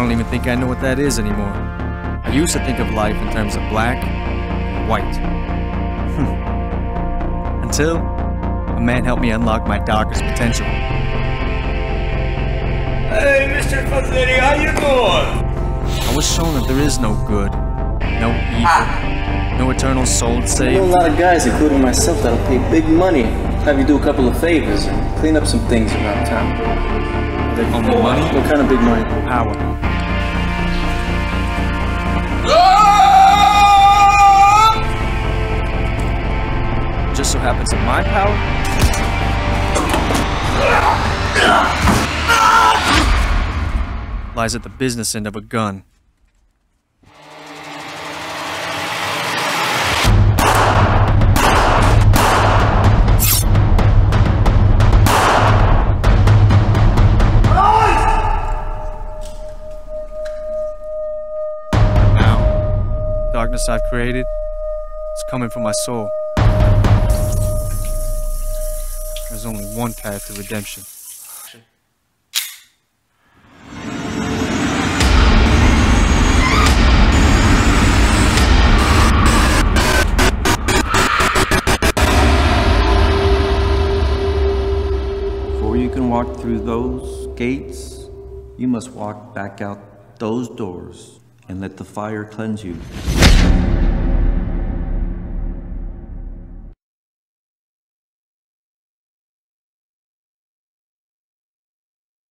don't even think I know what that is anymore. I used to think of life in terms of black and white. Hmm. Until a man helped me unlock my darkest potential. Hey, Mr. Fazzetti, how you doing? I was shown that there is no good, no evil, no eternal soul I know a lot of guys, including myself, that'll pay big money, have you do a couple of favors and clean up some things around town. Only money, What kind of big money? power. Just so happens that my power lies at the business end of a gun. Darkness I've created is coming from my soul. There's only one path to redemption. Before you can walk through those gates, you must walk back out those doors and let the fire cleanse you.